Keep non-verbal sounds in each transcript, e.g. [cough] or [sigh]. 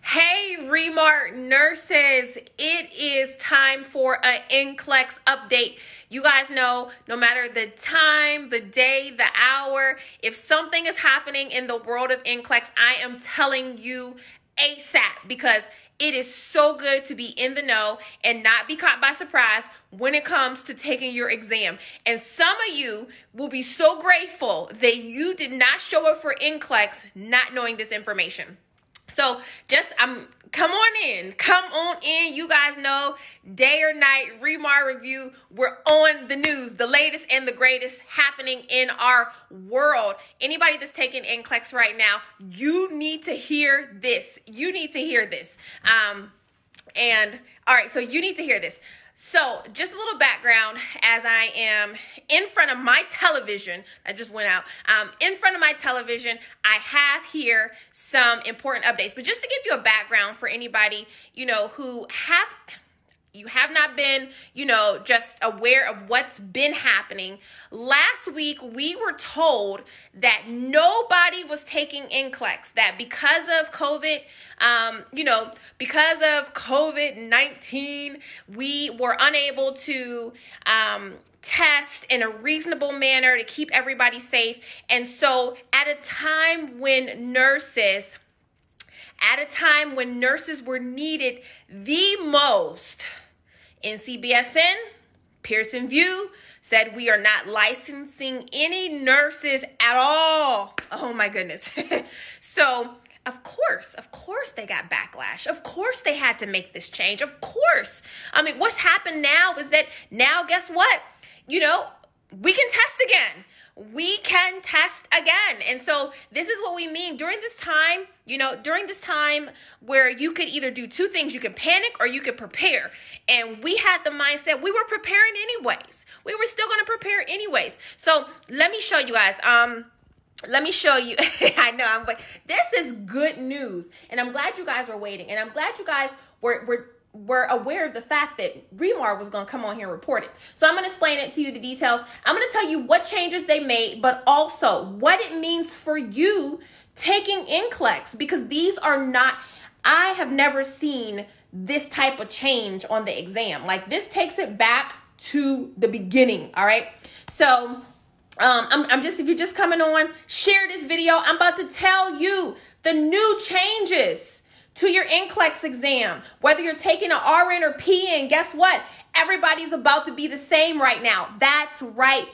Hey, Remar nurses, it is time for an NCLEX update. You guys know no matter the time, the day, the hour, if something is happening in the world of NCLEX, I am telling you ASAP because it is so good to be in the know and not be caught by surprise when it comes to taking your exam. And some of you will be so grateful that you did not show up for NCLEX not knowing this information. So just um come on in. Come on in. You guys know day or night, Remar Review. We're on the news, the latest and the greatest happening in our world. Anybody that's taking NCLEX right now, you need to hear this. You need to hear this. Um, and all right, so you need to hear this. So, just a little background as I am in front of my television. I just went out. Um, in front of my television, I have here some important updates. But just to give you a background for anybody, you know, who have you have not been, you know, just aware of what's been happening. Last week, we were told that nobody was taking NCLEX, that because of COVID, um, you know, because of COVID 19, we were unable to um, test in a reasonable manner to keep everybody safe. And so, at a time when nurses, at a time when nurses were needed the most, NCSBN, Pearson VUE said we are not licensing any nurses at all. Oh my goodness. [laughs] so, of course, of course they got backlash. Of course they had to make this change. Of course. I mean, what's happened now is that now, guess what? You know, we can test again we can test again. And so this is what we mean during this time, you know, during this time where you could either do two things, you can panic or you could prepare. And we had the mindset we were preparing anyways. We were still going to prepare anyways. So let me show you guys. Um let me show you. [laughs] I know I'm like, this is good news. And I'm glad you guys were waiting. And I'm glad you guys were were were aware of the fact that Remar was going to come on here and report it. So I'm going to explain it to you, the details. I'm going to tell you what changes they made, but also what it means for you taking NCLEX because these are not, I have never seen this type of change on the exam. Like this takes it back to the beginning. All right. So um, I'm, I'm just, if you're just coming on, share this video. I'm about to tell you the new changes to your NCLEX exam, whether you're taking an RN or PN, guess what? Everybody's about to be the same right now. That's right.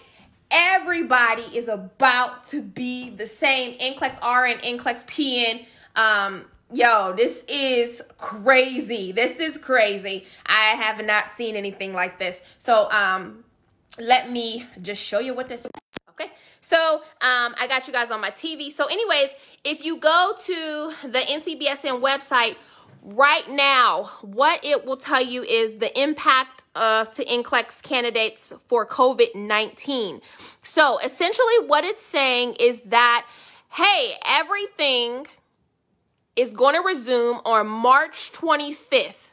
Everybody is about to be the same. NCLEX RN, NCLEX PN. Um, yo, this is crazy. This is crazy. I have not seen anything like this. So, um, let me just show you what this Okay, so um, I got you guys on my TV. So, anyways, if you go to the NCSBN website right now, what it will tell you is the impact of to NCLEX candidates for COVID 19. So, essentially, what it's saying is that, hey, everything is going to resume on March 25th.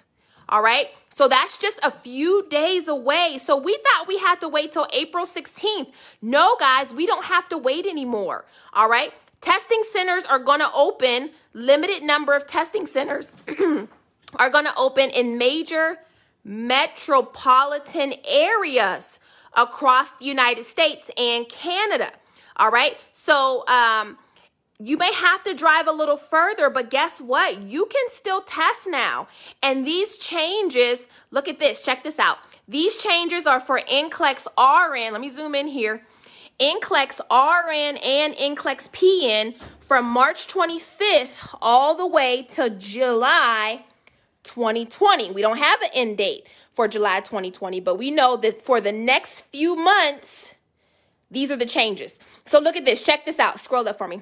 All right. So that's just a few days away. So we thought we had to wait till April 16th. No, guys, we don't have to wait anymore. All right. Testing centers are going to open, limited number of testing centers [clears throat] are going to open in major metropolitan areas across the United States and Canada. All right. So, um, you may have to drive a little further, but guess what? You can still test now. And these changes, look at this, check this out. These changes are for NCLEX RN. Let me zoom in here. NCLEX RN and NCLEX PN from March 25th all the way to July 2020. We don't have an end date for July 2020, but we know that for the next few months, these are the changes. So look at this. Check this out. Scroll up for me.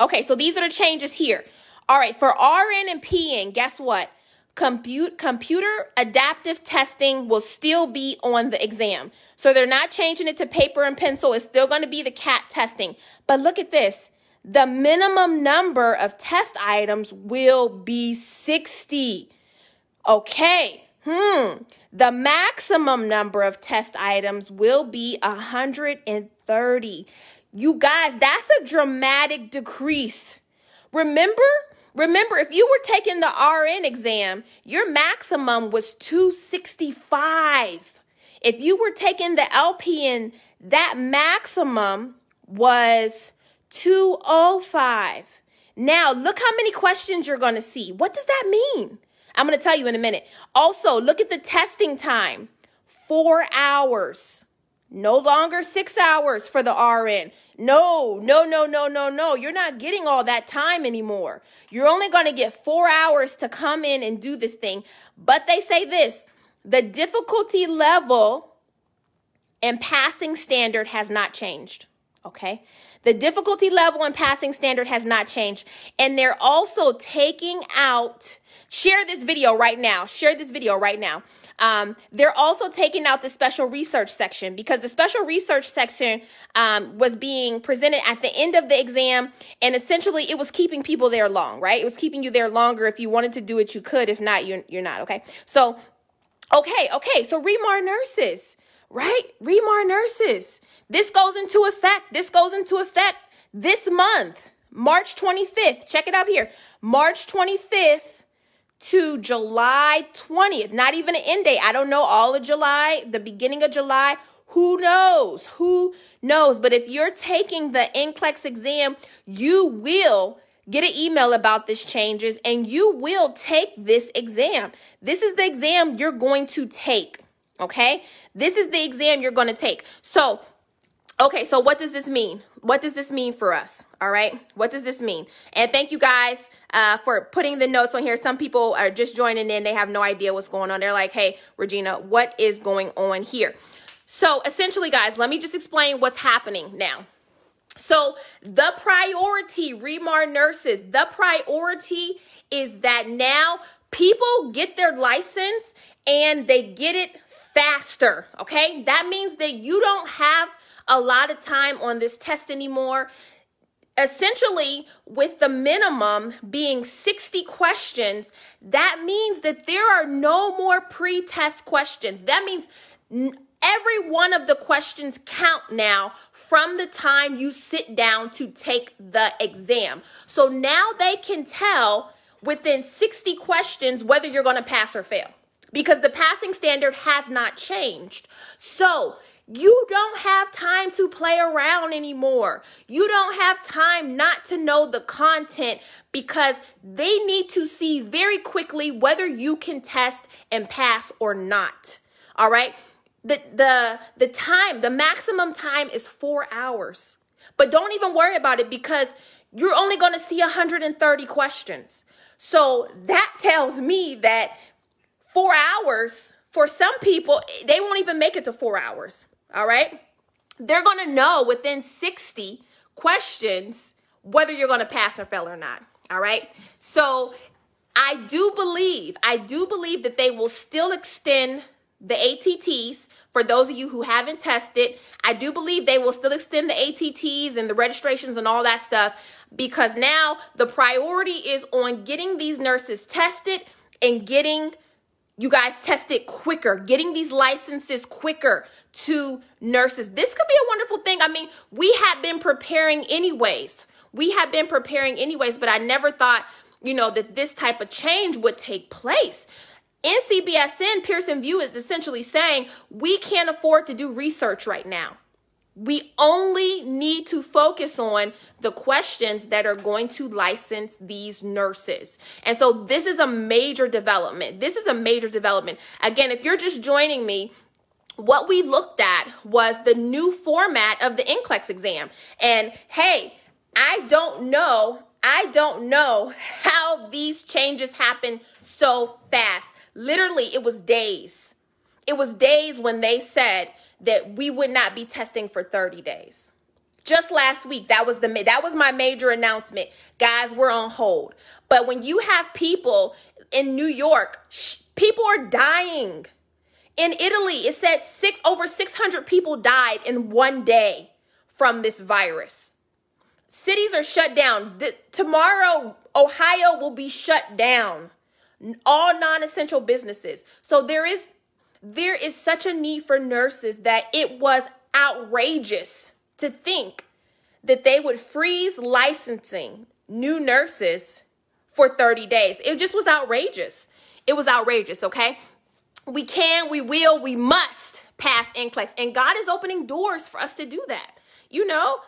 Okay, so these are the changes here. All right, for RN and PN, guess what? Compute, computer adaptive testing will still be on the exam. So they're not changing it to paper and pencil. It's still going to be the CAT testing. But look at this. The minimum number of test items will be 60. Okay. Hmm. The maximum number of test items will be 130. You guys, that's a dramatic decrease. Remember Remember, if you were taking the RN exam, your maximum was 265. If you were taking the LPN, that maximum was 205. Now, look how many questions you're going to see. What does that mean? I'm going to tell you in a minute. Also, look at the testing time four hours. No longer six hours for the RN. No, no, no, no, no, no. You're not getting all that time anymore. You're only going to get four hours to come in and do this thing. But they say this the difficulty level and passing standard has not changed. Okay. The difficulty level and passing standard has not changed. And they're also taking out, share this video right now. Share this video right now. Um, they're also taking out the special research section because the special research section um, was being presented at the end of the exam, and essentially it was keeping people there long, right? It was keeping you there longer. If you wanted to do it, you could. If not, you're, you're not, okay? So, okay, okay. So, Remar nurses, right? Remar nurses. This goes into effect. This goes into effect this month, March 25th. Check it out here. March 25th to July 20th. Not even an end date. I don't know all of July, the beginning of July. Who knows? Who knows? But if you're taking the NCLEX exam, you will get an email about this changes and you will take this exam. This is the exam you're going to take. Okay. This is the exam you're going to take. So Okay, so what does this mean? What does this mean for us? All right, what does this mean? And thank you guys uh, for putting the notes on here. Some people are just joining in, they have no idea what's going on. They're like, hey, Regina, what is going on here? So essentially, guys, let me just explain what's happening now. So the priority, Remar nurses, the priority is that now people get their license and they get it faster. Okay, that means that you don't have a lot of time on this test anymore. Essentially, with the minimum being 60 questions, that means that there are no more pre test questions. That means every one of the questions count now from the time you sit down to take the exam. So now they can tell within 60 questions whether you're going to pass or fail because the passing standard has not changed. So you don't have time to play around anymore. You don't have time not to know the content because they need to see very quickly whether you can test and pass or not. All right? The the the time, the maximum time is 4 hours. But don't even worry about it because you're only going to see 130 questions. So that [laughs] tells me that 4 hours for some people, they won't even make it to 4 hours. All right. They're going to know within 60 questions whether you're going to pass or fail or not. All right. So I do believe, I do believe that they will still extend the ATTs for those of you who haven't tested. I do believe they will still extend the ATTs and the registrations and all that stuff because now the priority is on getting these nurses tested and getting you guys tested quicker, getting these licenses quicker to nurses. This could be a wonderful thing. I mean, we had been preparing anyways. We had been preparing anyways, but I never thought, you know, that this type of change would take place. NCSBN Pearson VUE is essentially saying we can't afford to do research right now. We only need to focus on the questions that are going to license these nurses. And so this is a major development. This is a major development. Again, if you're just joining me, what we looked at was the new format of the NCLEX exam. And hey, I don't know, I don't know how these changes happen so fast. Literally, it was days. It was days when they said that we would not be testing for 30 days. Just last week, that was the that was my major announcement. Guys, we're on hold. But when you have people in New York, people are dying in Italy, it said six over 600 people died in one day from this virus. Cities are shut down. The, tomorrow, Ohio will be shut down. All non-essential businesses. So there is there is such a need for nurses that it was outrageous to think that they would freeze licensing new nurses for 30 days. It just was outrageous. It was outrageous, okay? We can, we will, we must pass NCLEX. And God is opening doors for us to do that. You know,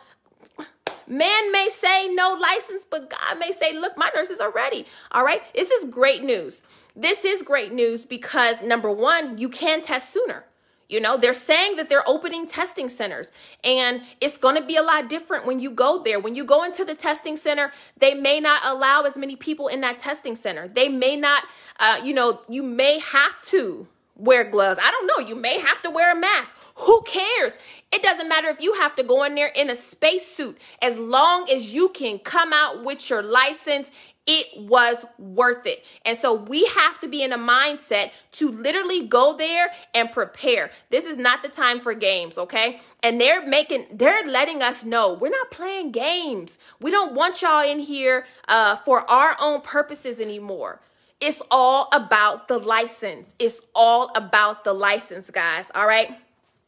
man may say no license, but God may say, look, my nurses are ready. All right. This is great news. This is great news because number one, you can test sooner. You know, they're saying that they're opening testing centers and it's going to be a lot different when you go there. When you go into the testing center, they may not allow as many people in that testing center. They may not, uh, you know, you may have to wear gloves. I don't know. You may have to wear a mask. Who cares? It doesn't matter if you have to go in there in a spacesuit. As long as you can come out with your license it was worth it. And so we have to be in a mindset to literally go there and prepare. This is not the time for games, okay? And they're making, they're letting us know we're not playing games. We don't want y'all in here uh, for our own purposes anymore. It's all about the license. It's all about the license, guys. All right.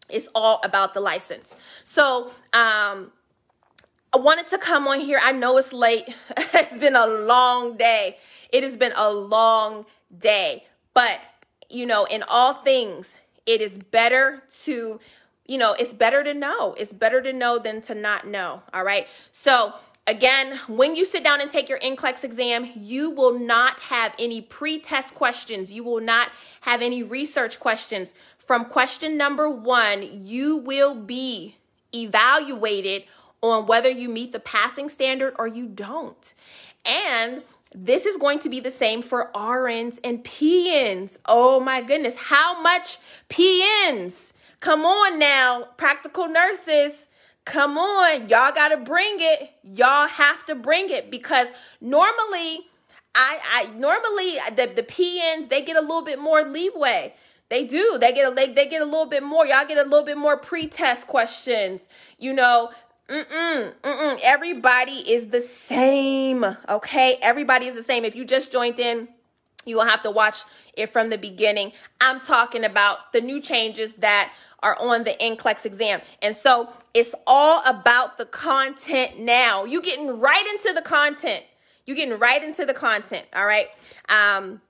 It's all about the license. So, um, I wanted to come on here. I know it's late. [laughs] it's been a long day. It has been a long day. But, you know, in all things, it is better to, you know, it's better to know. It's better to know than to not know. All right. So, Again, when you sit down and take your NCLEX exam, you will not have any pre-test questions. You will not have any research questions. From question number one, you will be evaluated on whether you meet the passing standard or you don't. And this is going to be the same for RNs and PNs. Oh my goodness, how much PNs? Come on now, practical nurses. Come on, y'all got to bring it. Y'all have to bring it because normally I I normally the the PNs they get a little bit more leeway. They do. They get a they, they get a little bit more. Y'all get a little bit more pre-test questions. You know, Mm-mm, mm-mm. Everybody is the same. Okay. Everybody is the same. If you just joined in, you will have to watch it from the beginning. I'm talking about the new changes that are on the NCLEX exam. And so it's all about the content now. You getting right into the content. You getting right into the content. All right. Um,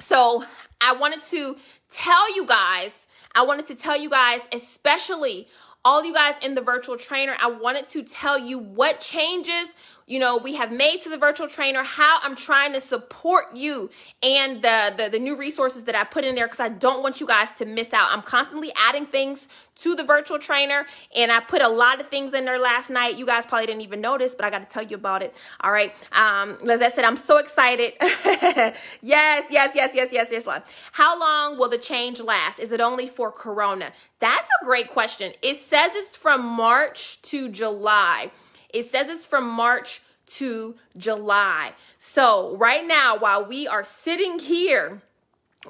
so I wanted to tell you guys, I wanted to tell you guys, especially all you guys in the virtual trainer, I wanted to tell you what changes you know, we have made to the virtual trainer, how I'm trying to support you and the, the, the new resources that I put in there because I don't want you guys to miss out. I'm constantly adding things to the virtual trainer and I put a lot of things in there last night. You guys probably didn't even notice, but I got to tell you about it. All right. Um, I said, I'm so excited. [laughs] yes, yes, yes, yes, yes, yes. How long will the change last? Is it only for Corona? That's a great question. It says it's from March to July. It says it's from March to July. So, right now, while we are sitting here,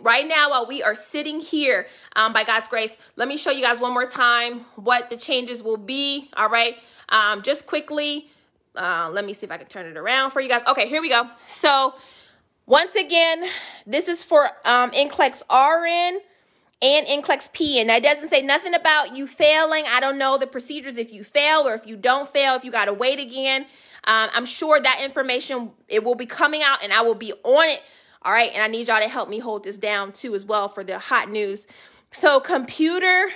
right now while we are sitting here um, by god's grace let me show you guys one more time what the changes will be all right? Um, just quickly uh, let me see if i can turn it around for you guys. Okay here we go. So once again this is for um, NCLEX RN and NCLEX P. And that doesn't say nothing about you failing. I don't know the procedures if you fail or if you don't fail, if you got to wait again. Um, I'm sure that information, it will be coming out and I will be on it. All right. And I need y'all to help me hold this down too as well for the hot news. So computer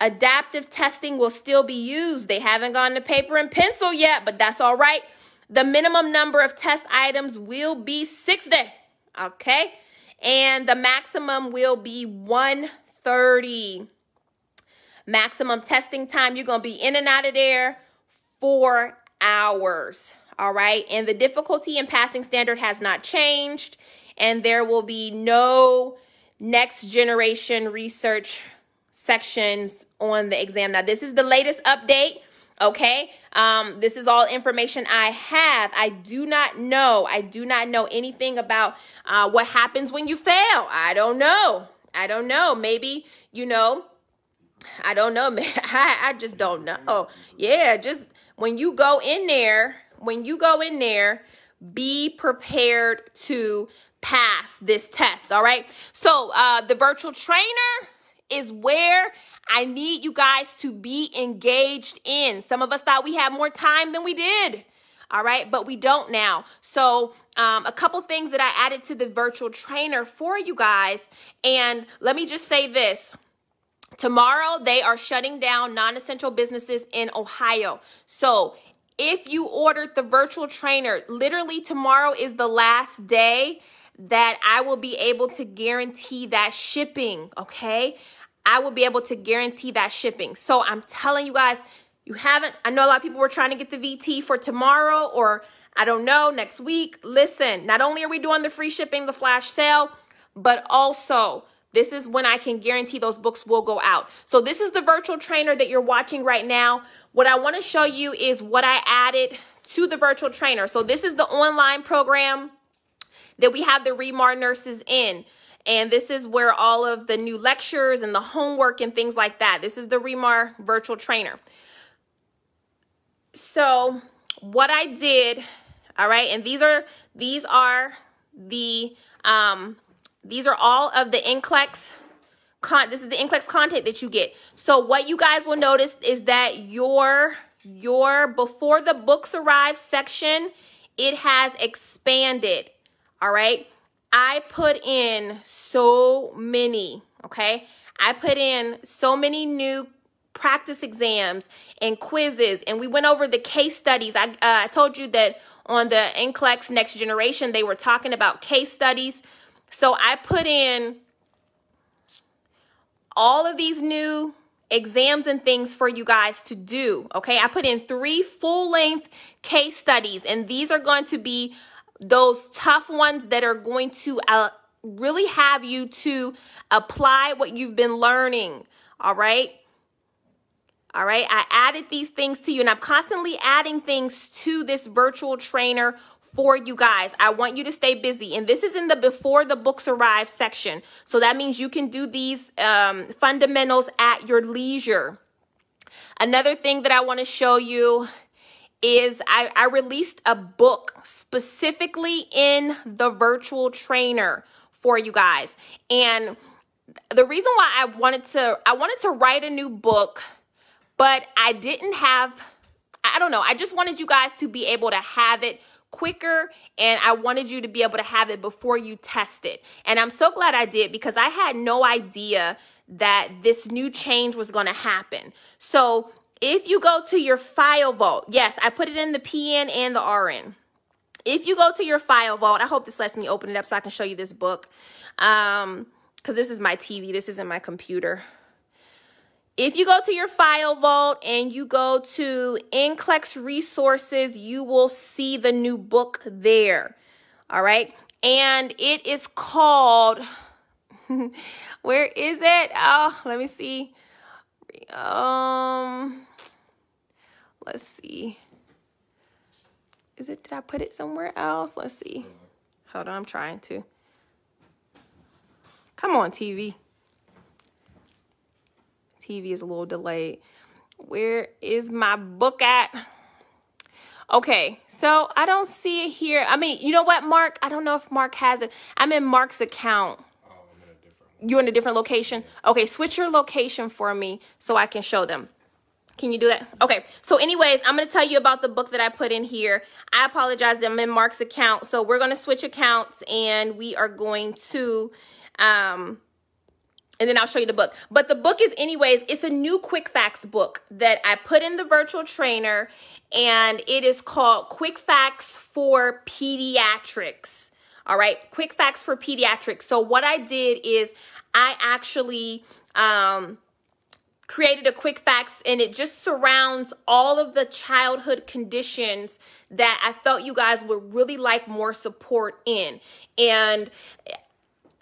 adaptive testing will still be used. They haven't gone to paper and pencil yet, but that's all right. The minimum number of test items will be six 60. Okay and the maximum will be 130. Maximum testing time, you're going to be in and out of there four hours. All right. And the difficulty in passing standard has not changed. And there will be no next generation research sections on the exam. Now, this is the latest update. Okay. Um, this is all information I have. I do not know. I do not know anything about uh, what happens when you fail. I don't know. I don't know. Maybe, you know, I don't know. [laughs] I, I just don't know. Yeah, just when you go in there, when you go in there, be prepared to pass this test. All right. So uh, the virtual trainer is where I need you guys to be engaged in. Some of us thought we had more time than we did. All right, but we don't now. So, um, a couple things that I added to the virtual trainer for you guys. And let me just say this tomorrow, they are shutting down non essential businesses in Ohio. So, if you ordered the virtual trainer, literally tomorrow is the last day that I will be able to guarantee that shipping, okay? I will be able to guarantee that shipping. So I'm telling you guys, you haven't, I know a lot of people were trying to get the VT for tomorrow or I don't know, next week. Listen, not only are we doing the free shipping, the flash sale, but also this is when I can guarantee those books will go out. So this is the virtual trainer that you're watching right now. What I want to show you is what I added to the virtual trainer. So this is the online program that we have the Remar nurses in. And this is where all of the new lectures and the homework and things like that. This is the Remar virtual trainer. So what I did, all right, and these are these are the um these are all of the NCLEX con this is the NCLEX content that you get. So what you guys will notice is that your your before the books arrive section, it has expanded. All right. I put in so many, okay? I put in so many new practice exams and quizzes, and we went over the case studies. I, uh, I told you that on the NCLEX Next Generation, they were talking about case studies. So I put in all of these new exams and things for you guys to do. Okay, I put in three full length case studies, and these are going to be those tough ones that are going to uh, really have you to apply what you've been learning. All right. All right. I added these things to you, and I'm constantly adding things to this virtual trainer for you guys. I want you to stay busy. And this is in the before the books arrive section. So that means you can do these um, fundamentals at your leisure. Another thing that I want to show you is I, I released a book specifically in the virtual trainer for you guys. And the reason why I wanted to I wanted to write a new book, but I didn't have I don't know, I just wanted you guys to be able to have it quicker and I wanted you to be able to have it before you test it. And I'm so glad I did because I had no idea that this new change was going to happen. So if you go to your file vault, yes, I put it in the PN and the RN. If you go to your file vault, I hope this lets me open it up so I can show you this book. Um, because this is my TV, this isn't my computer. If you go to your file vault and you go to NCLEX resources, you will see the new book there. All right. And it is called, [laughs] where is it? Oh, let me see. Um, let's see. Is it, did I put it somewhere else? Let's see. Hold on, I'm trying to. Come on, TV. TV is a little delayed. Where is my book at? Okay, so I don't see it here. I mean, you know what, Mark? I don't know if Mark has it. I'm in Mark's account. You're in a different location? Okay, switch your location for me so I can show them. Can you do that? Okay. So anyways, I'm going to tell you about the book that I put in here. I apologize. I'm in Mark's account. So we're going to switch accounts and we are going to, um, and then I'll show you the book. But the book is anyways, it's a new quick facts book that I put in the virtual trainer and it is called Quick Facts for Pediatrics. All right. Quick Facts for Pediatrics. So what I did is I actually, um, created a quick facts and it just surrounds all of the childhood conditions that I felt you guys would really like more support in. And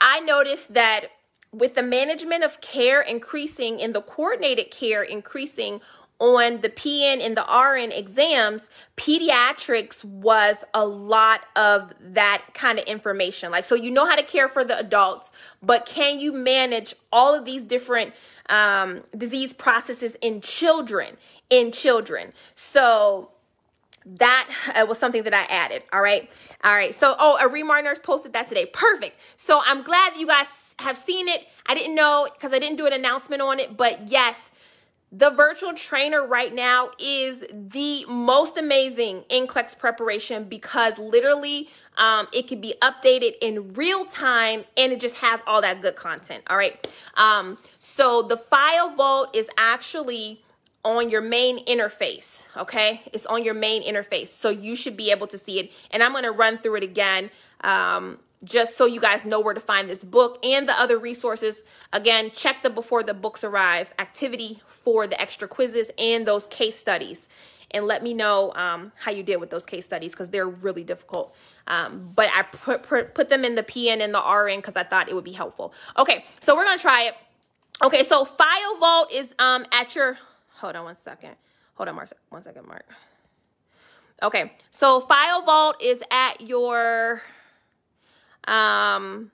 I noticed that with the management of care increasing and the coordinated care increasing on the PN and the RN exams, pediatrics was a lot of that kind of information. Like, so you know how to care for the adults, but can you manage all of these different um, disease processes in children? In children. So, that uh, was something that I added. All right. All right. So, oh, a Remar nurse posted that today. Perfect. So I'm glad you guys have seen it. I didn't know because I didn't do an announcement on it, but yes, the virtual trainer right now is the most amazing NCLEX preparation because literally um, it can be updated in real time and it just has all that good content. All right. Um, so the file vault is actually on your main interface. Okay. It's on your main interface. So you should be able to see it. And I'm going to run through it again. Um, just so you guys know where to find this book and the other resources. Again, check the before the books arrive activity for the extra quizzes and those case studies. And let me know um, how you did with those case studies because they're really difficult. Um, but I put, put, put them in the PN and the RN because I thought it would be helpful. Okay, so we're going to try it. Okay, so File Vault is um, at your, hold on one second. Hold on Mark, one second, Mark. Okay, so File Vault is at your um,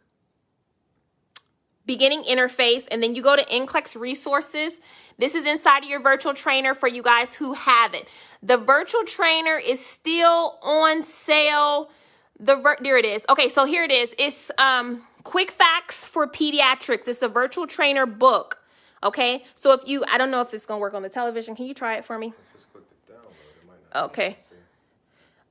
beginning interface, and then you go to NCLEX resources. This is inside of your virtual trainer for you guys who have it. The virtual trainer is still on sale. The ver- there it is. Okay, so here it is. It's um quick facts for pediatrics. It's a virtual trainer book. Okay, so if you, I don't know if this is gonna work on the television. Can you try it for me? Okay.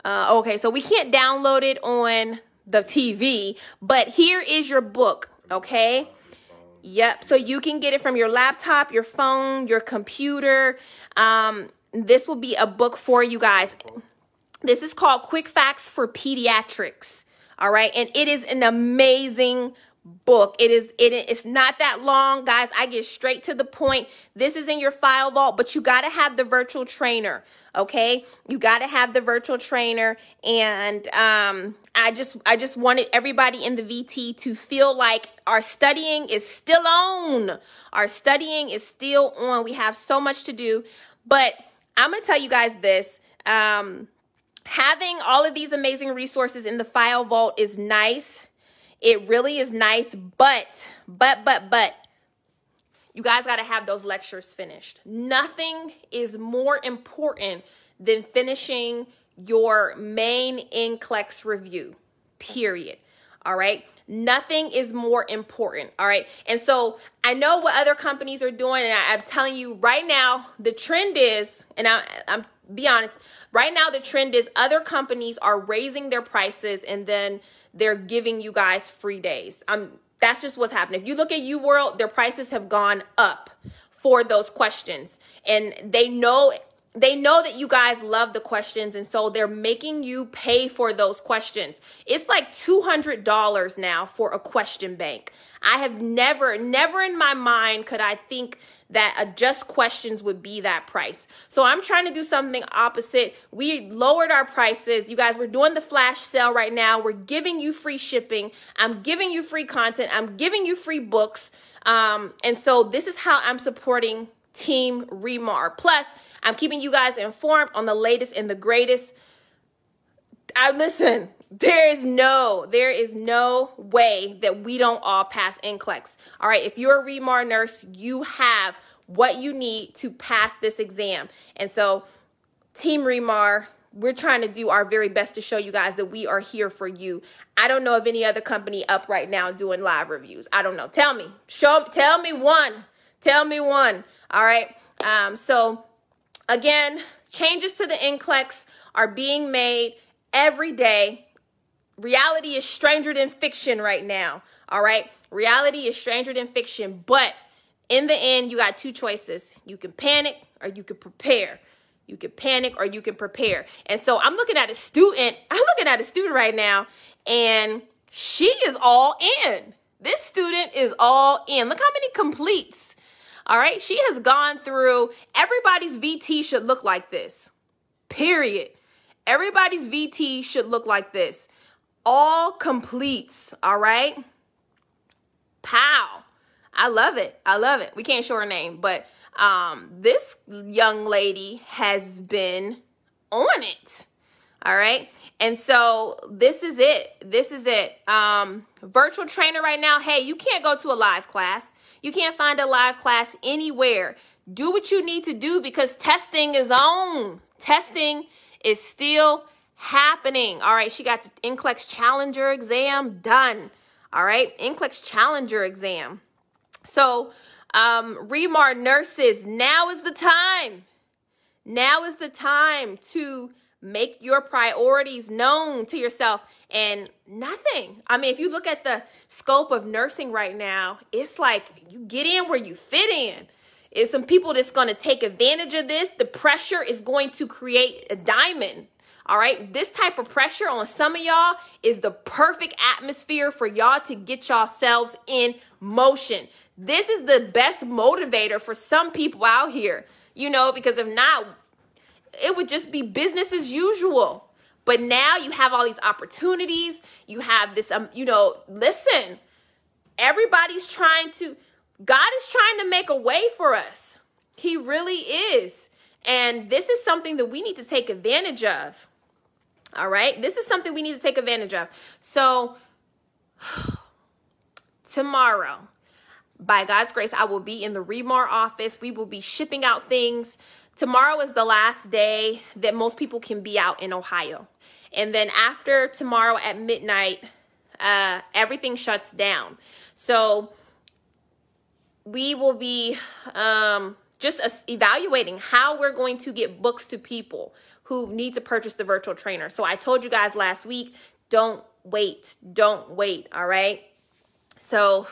Uh, okay, so we can't download it on the TV, but here is your book, okay? Yep, so you can get it from your laptop, your phone, your computer. Um, this will be a book for you guys. This is called Quick Facts for Pediatrics. All right, and it is an amazing book. It is it it's not that long, guys. I get straight to the point. This is in your file vault, but you got to have the virtual trainer, okay? You got to have the virtual trainer and um I just I just wanted everybody in the VT to feel like our studying is still on. Our studying is still on. We have so much to do, but I'm going to tell you guys this. Um having all of these amazing resources in the file vault is nice it really is nice, but, but, but, but, you guys got to have those lectures finished. Nothing is more important than finishing your main NCLEX review, period. All right. Nothing is more important. All right. And so I know what other companies are doing. And I, am telling you right now, the trend is, and I, I'm be honest, right now the trend is other companies are raising their prices and then they're giving you guys free days. Um, that's just what's happening. If you look at UWorld, their prices have gone up for those questions, and they know they know that you guys love the questions and so they're making you pay for those questions. It's like $200 now for a question bank. I have never never in my mind could I think that a just questions would be that price. So I'm trying to do something opposite. We lowered our prices. You guys, we're doing the flash sale right now. We're giving you free shipping. I'm giving you free content. I'm giving you free books. Um, and so this is how I'm supporting Team Remar. Plus, I'm keeping you guys informed on the latest and the greatest. I listen, there is no, there is no way that we don't all pass NCLEX. All right, if you're a Remar nurse, you have what you need to pass this exam. And so, Team Remar, we're trying to do our very best to show you guys that we are here for you. I don't know of any other company up right now doing live reviews. I don't know. Tell me. Show tell me one. Tell me one. All right. Um so again, changes to the NCLEX are being made every day reality is stranger than fiction right now. All right. Reality is stranger than fiction. But in the end, you got two choices. You can panic or you can prepare. You can panic or you can prepare. And so I'm looking at a student. [laughs] I'm looking at a student right now, and she is all in. This student is all in. Look how many completes. All right. She has gone through everybody's VT should look like this. Period. Everybody's VT should look like this all completes, all right? Pow. I love it. I love it. We can't show her name, but um, this young lady has been on it. All right. And so this is it. This is it. Um, virtual trainer right now. Hey, you can't go to a live class. You can't find a live class anywhere. Do what you need to do because testing is on. Testing is still happening. All right, she got the NCLEX Challenger exam done. All right, NCLEX Challenger exam. So, Um, Remar nurses, now is the time. Now is the time to make your priorities known to yourself and nothing. I mean, if you look at the scope of nursing right now, it's like you get in where you fit in. It's some people that's going to take advantage of this. The pressure is going to create a diamond. All right. This type of pressure on some of y'all is the perfect atmosphere for y'all to get yourselves in motion. This is the best motivator for some people out here, you know, because if not, it would just be business as usual. But now you have all these opportunities. You have this, um, you know, listen, everybody's trying to, God is trying to make a way for us. He really is. And this is something that we need to take advantage of. All right. This is something we need to take advantage of. So, [sighs] tomorrow, by God's grace, I will be in the Remar office. We will be shipping out things. Tomorrow is the last day that most people can be out in Ohio. And then after tomorrow at midnight, uh, everything shuts down. So we will be um, just evaluating how we're going to get books to people who need to purchase the virtual trainer. So I told you guys last week, don't wait. Don't wait. All right. So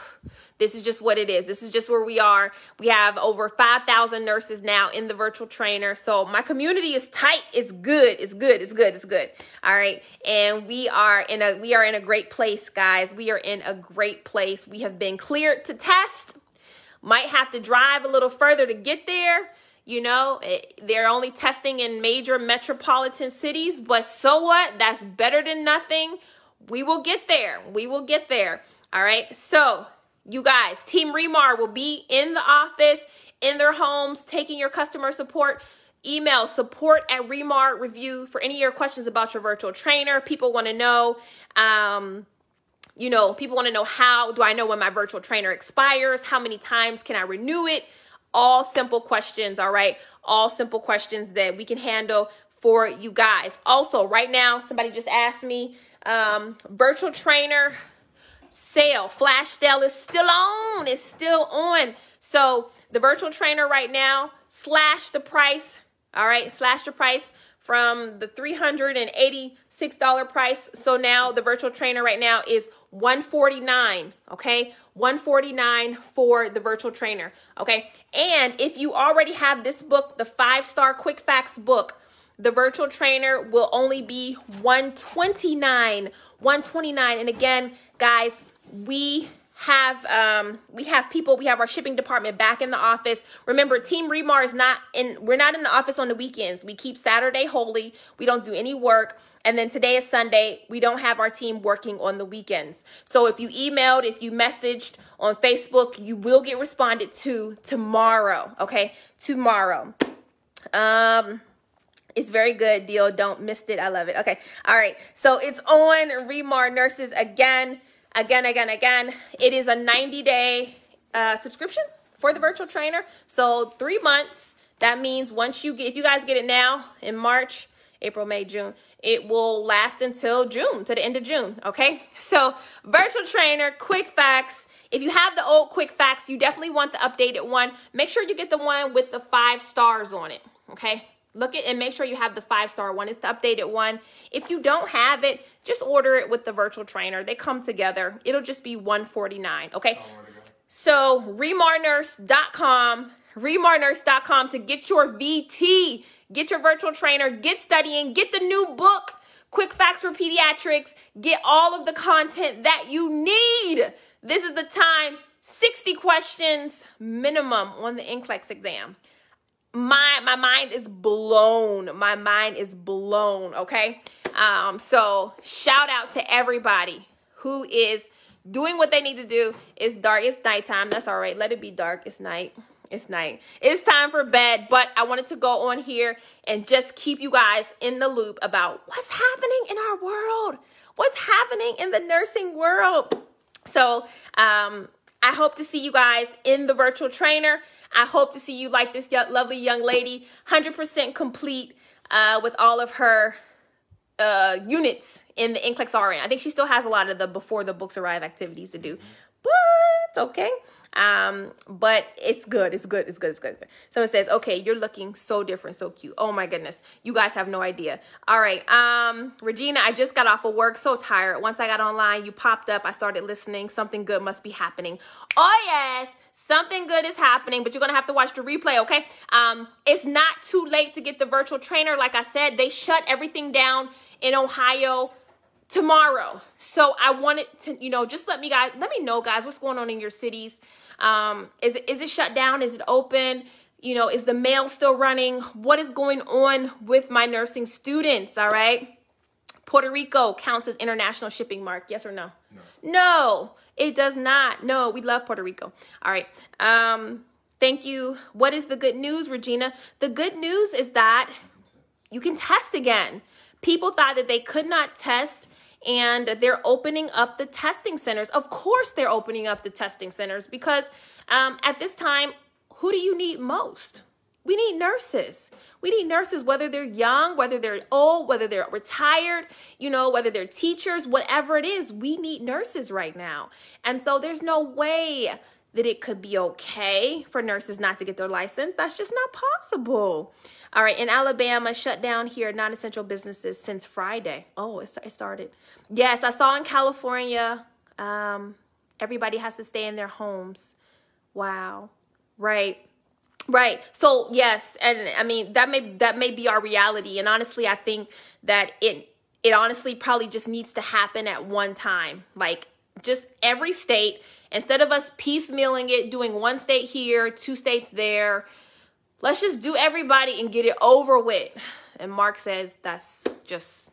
this is just what it is. This is just where we are. We have over 5,000 nurses now in the virtual trainer. So my community is tight. It's good. It's good. It's good. It's good. All right. And we are in a we are in a great place, guys. We are in a great place. We have been cleared to test. Might have to drive a little further to get there. You know, it, they're only testing in major metropolitan cities, but so what? That's better than nothing. We will get there. We will get there. All right. So, you guys, Team Remar will be in the office, in their homes, taking your customer support. Email support at Remar Review for any of your questions about your virtual trainer. People want to know, um, you know, people want to know how do I know when my virtual trainer expires? How many times can I renew it? All simple questions, all right? All simple questions that we can handle for you guys. Also, right now, somebody just asked me, um, virtual trainer sale, flash sale is still on. It's still on. So the virtual trainer right now, slash the price. All right, slash the price from the $386 price. So now the virtual trainer right now is 149 okay 149 for the virtual trainer okay? And if you already have this book the five star quick facts book the virtual trainer will only be 129 129 and again guys we have um we have people we have our shipping department back in the office remember team remar is not in we're not in the office on the weekends we keep saturday holy we don't do any work and then today is sunday we don't have our team working on the weekends so if you emailed if you messaged on facebook you will get responded to tomorrow okay tomorrow um it's very good deal. Don't miss it. I love it. Okay. All right. So it's on Remar Nurses again, again, again, again. It is a 90 day uh, subscription for the virtual trainer. So three months. That means once you get, if you guys get it now in March, April, May, June, it will last until June, to the end of June. Okay. So virtual trainer, quick facts. If you have the old quick facts, you definitely want the updated one. Make sure you get the one with the five stars on it. Okay look at and make sure you have the five star one. It's the updated one. If you don't have it, just order it with the virtual trainer. They come together. It'll just be 149 Okay. So remarnurse.com, remarnurse.com to get your VT, get your virtual trainer, get studying, get the new book, Quick Facts for Pediatrics, get all of the content that you need. This is the time. 60 questions minimum on the NCLEX exam my my mind is blown. My mind is blown, okay? Um so shout out to everybody who is doing what they need to do. It's dark, it's nighttime. That's all right. Let it be dark. It's night. It's night. It's time for bed, but I wanted to go on here and just keep you guys in the loop about what's happening in our world. What's happening in the nursing world? So, um I hope to see you guys in the virtual trainer. I hope to see you like this lovely young lady, 100% complete uh, with all of her uh, units in the NCLEX RN. I think she still has a lot of the before the books arrive activities to do. But okay? Um, but it's good. It's good. It's good. It's good. Someone says, okay, you're looking so different, so cute. Oh my goodness. You guys have no idea. All right. Um, Regina, I just got off of work, so tired. Once I got online, you popped up. I started listening. Something good must be happening. Oh yes, something good is happening, but you're gonna have to watch the replay, okay? Um, it's not too late to get the virtual trainer. Like I said, they shut everything down in Ohio tomorrow. So I wanted to, you know, just let me guys, let me know guys, what's going on in your cities. Um, is it, is it shut down? Is it open? You know, is the mail still running? What is going on with my nursing students? All right. Puerto Rico counts as international shipping mark. Yes or no? No. No, it does not. No, we love Puerto Rico. All right. Um, thank you. What is the good news, Regina? The good news is that you can test again. People thought that they could not test and they're opening up the testing centers. Of course, they're opening up the testing centers because um, at this time, who do you need most? We need nurses. We need nurses, whether they're young, whether they're old, whether they're retired, you know, whether they're teachers, whatever it is, we need nurses right now. And so there's no way that it could be okay for nurses not to get their license. That's just not possible. All right, in Alabama, shut down here non essential businesses since Friday. Oh, it, started. Yes, I saw in California, um, everybody has to stay in their homes. Wow. Right. Right. So yes, and I mean that may that may be our reality. And honestly, I think that it it honestly probably just needs to happen at one time. Like just every state, instead of us piecemealing it, doing one state here, two states there, let's just do everybody and get it over with. And Mark says that's just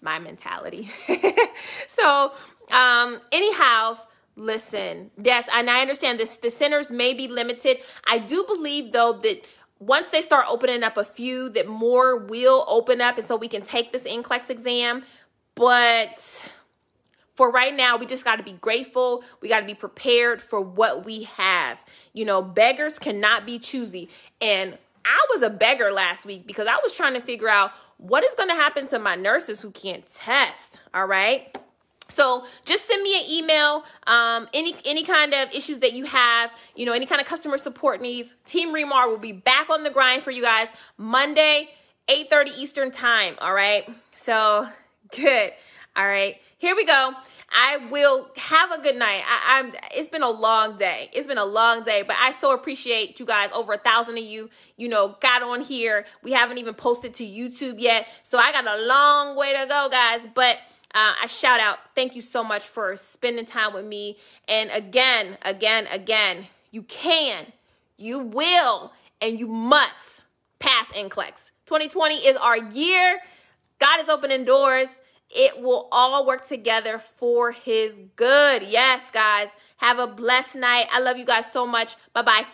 my mentality. [laughs] so, um, anyhow, listen, yes, and I understand this. The centers may be limited. I do believe though that once they start opening up a few, that more will open up, and so we can take this NCLEX exam. But for right now, we just got to be grateful. We got to be prepared for what we have. You know, beggars cannot be choosy. And I was a beggar last week because I was trying to figure out what is going to happen to my nurses who can't test? All right. So just send me an email, um, any any kind of issues that you have, you know, any kind of customer support needs. Team Remar will be back on the grind for you guys Monday, 8:30 Eastern time. All right. So [laughs] good. All right. Here we go. I will have a good night. I, am It's been a long day. It's been a long day, but I so appreciate you guys. Over a thousand of you, you know, got on here. We haven't even posted to YouTube yet, so I got a long way to go, guys. But uh, I shout out, thank you so much for spending time with me. And again, again, again, you can, you will, and you must pass NCLEX. 2020 is our year. God is opening doors. It will all work together for his good. Yes, guys. Have a blessed night. I love you guys so much. Bye bye.